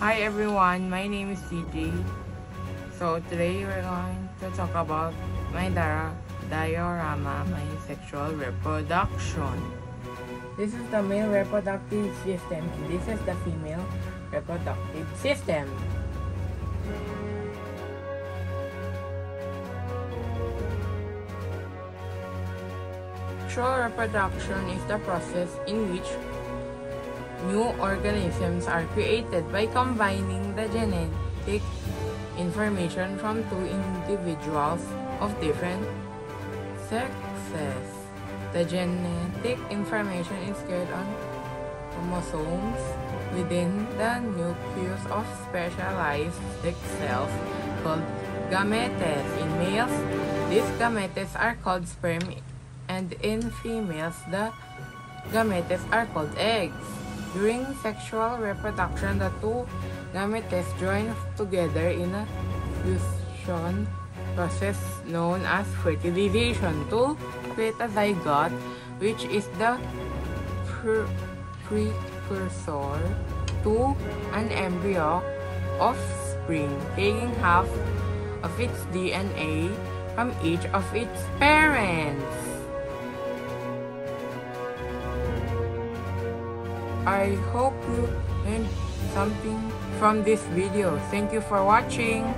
Hi everyone, my name is TJ. So today we're going to talk about my diorama, my sexual reproduction. This is the male reproductive system. This is the female reproductive system. Sexual reproduction is the process in which new organisms are created by combining the genetic information from two individuals of different sexes. The genetic information is carried on chromosomes within the nucleus of specialized sex cells called gametes. In males, these gametes are called sperm and in females, the gametes are called eggs. During sexual reproduction, the two gametes join together in a fusion process known as fertilization to create a zygote, which is the precursor to an embryo offspring, taking half of its DNA from each of its parents. I hope you learned something from this video. Thank you for watching.